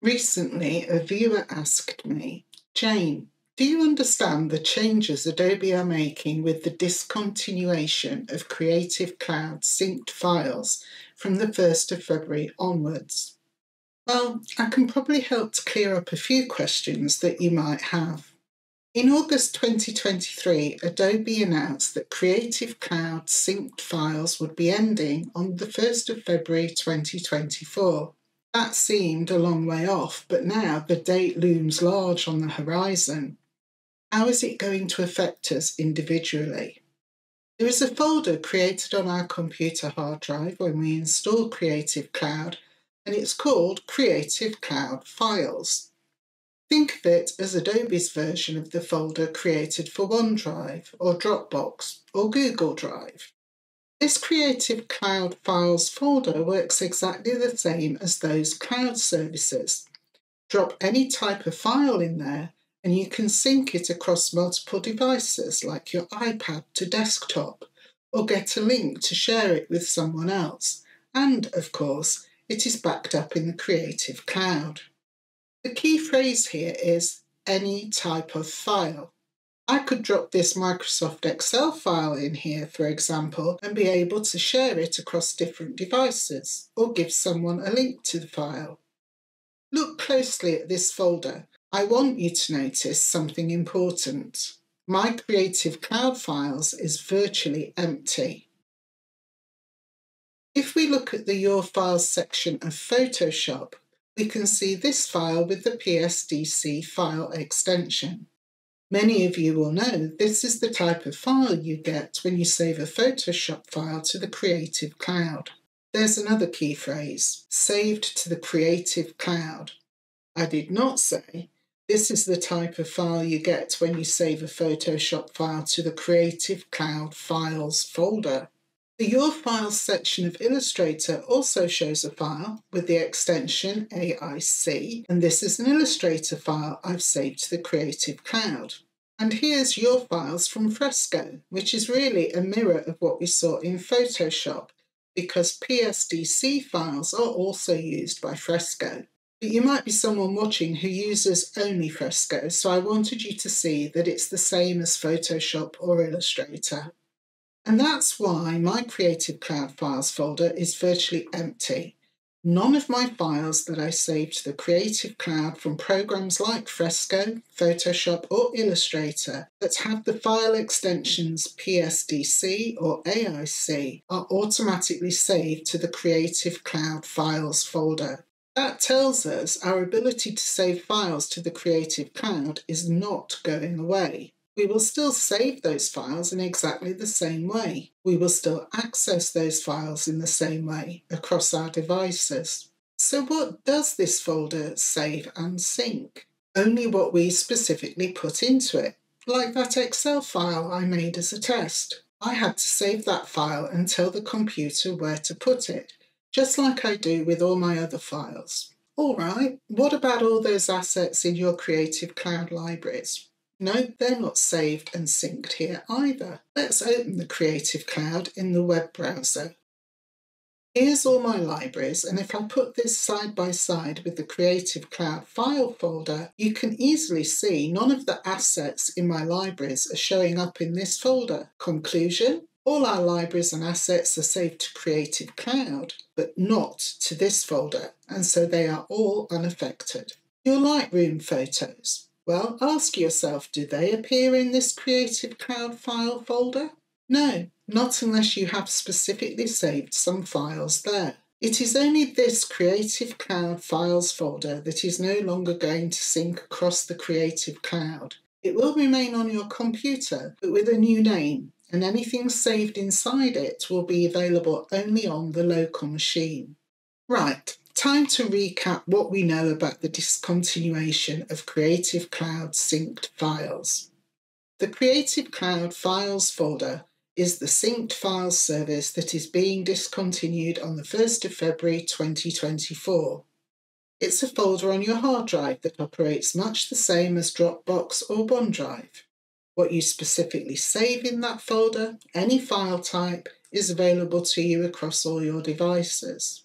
Recently, a viewer asked me, Jane, do you understand the changes Adobe are making with the discontinuation of Creative Cloud synced files from the 1st of February onwards? Well, I can probably help to clear up a few questions that you might have. In August 2023, Adobe announced that Creative Cloud synced files would be ending on the 1st of February 2024. That seemed a long way off, but now the date looms large on the horizon. How is it going to affect us individually? There is a folder created on our computer hard drive when we install Creative Cloud, and it's called Creative Cloud Files. Think of it as Adobe's version of the folder created for OneDrive or Dropbox or Google Drive. This Creative Cloud Files folder works exactly the same as those cloud services. Drop any type of file in there and you can sync it across multiple devices like your iPad to desktop or get a link to share it with someone else. And of course, it is backed up in the Creative Cloud. The key phrase here is any type of file. I could drop this Microsoft Excel file in here, for example, and be able to share it across different devices or give someone a link to the file. Look closely at this folder. I want you to notice something important. My Creative Cloud Files is virtually empty. If we look at the Your Files section of Photoshop, we can see this file with the PSDC file extension. Many of you will know this is the type of file you get when you save a Photoshop file to the Creative Cloud. There's another key phrase, saved to the Creative Cloud. I did not say this is the type of file you get when you save a Photoshop file to the Creative Cloud Files folder. The Your Files section of Illustrator also shows a file with the extension AIC, and this is an Illustrator file I've saved to the Creative Cloud. And here's Your Files from Fresco, which is really a mirror of what we saw in Photoshop, because PSDC files are also used by Fresco. But you might be someone watching who uses only Fresco, so I wanted you to see that it's the same as Photoshop or Illustrator. And that's why my Creative Cloud Files folder is virtually empty. None of my files that I saved to the Creative Cloud from programs like Fresco, Photoshop, or Illustrator that have the file extensions PSDC or AIC are automatically saved to the Creative Cloud Files folder. That tells us our ability to save files to the Creative Cloud is not going away we will still save those files in exactly the same way. We will still access those files in the same way across our devices. So what does this folder save and sync? Only what we specifically put into it, like that Excel file I made as a test. I had to save that file and tell the computer where to put it, just like I do with all my other files. All right, what about all those assets in your Creative Cloud libraries? No, they're not saved and synced here either. Let's open the Creative Cloud in the web browser. Here's all my libraries, and if I put this side by side with the Creative Cloud file folder, you can easily see none of the assets in my libraries are showing up in this folder. Conclusion, all our libraries and assets are saved to Creative Cloud, but not to this folder, and so they are all unaffected. Your Lightroom photos. Well, ask yourself do they appear in this Creative Cloud file folder? No, not unless you have specifically saved some files there. It is only this Creative Cloud Files folder that is no longer going to sync across the Creative Cloud. It will remain on your computer, but with a new name, and anything saved inside it will be available only on the local machine. Right, Time to recap what we know about the discontinuation of Creative Cloud synced files. The Creative Cloud Files folder is the synced files service that is being discontinued on the 1st of February 2024. It's a folder on your hard drive that operates much the same as Dropbox or OneDrive. What you specifically save in that folder, any file type, is available to you across all your devices.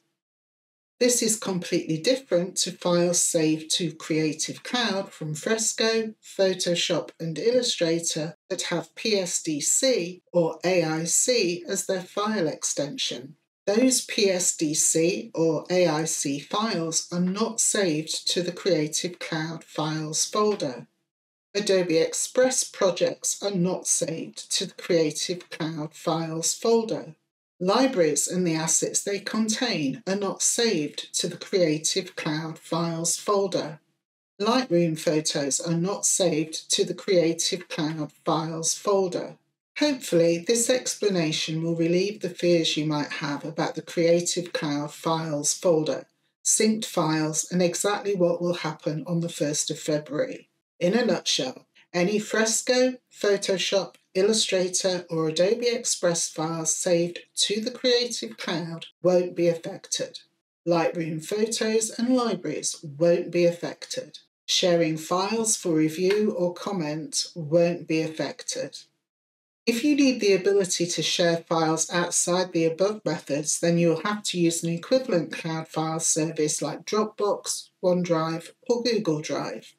This is completely different to files saved to Creative Cloud from Fresco, Photoshop, and Illustrator that have PSDC or AIC as their file extension. Those PSDC or AIC files are not saved to the Creative Cloud Files folder. Adobe Express projects are not saved to the Creative Cloud Files folder. Libraries and the assets they contain are not saved to the Creative Cloud Files folder. Lightroom photos are not saved to the Creative Cloud Files folder. Hopefully, this explanation will relieve the fears you might have about the Creative Cloud Files folder, synced files, and exactly what will happen on the 1st of February. In a nutshell, any Fresco, Photoshop, Illustrator, or Adobe Express files saved to the Creative Cloud won't be affected. Lightroom photos and libraries won't be affected. Sharing files for review or comment won't be affected. If you need the ability to share files outside the above methods, then you'll have to use an equivalent cloud file service like Dropbox, OneDrive, or Google Drive.